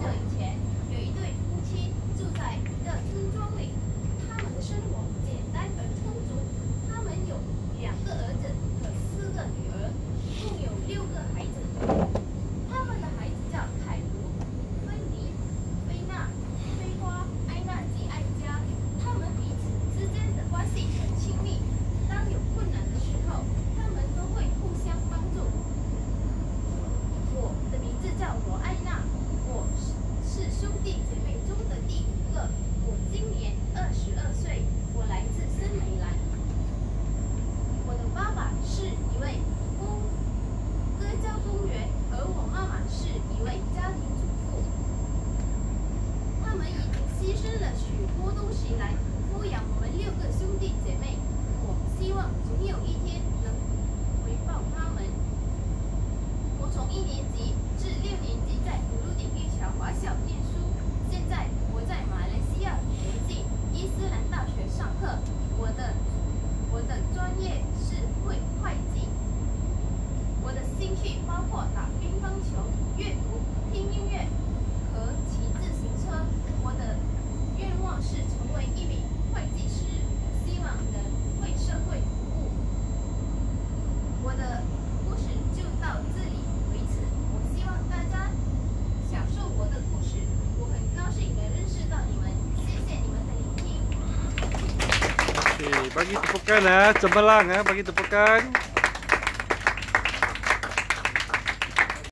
Yeah. 行動しない。我的故事就到这里为止。我希望大家享受我的故事。我很高兴能认识到你们，谢谢你们的聆听。Okey, bagi tepukan ah, cemerlang ah, bagi tepukan.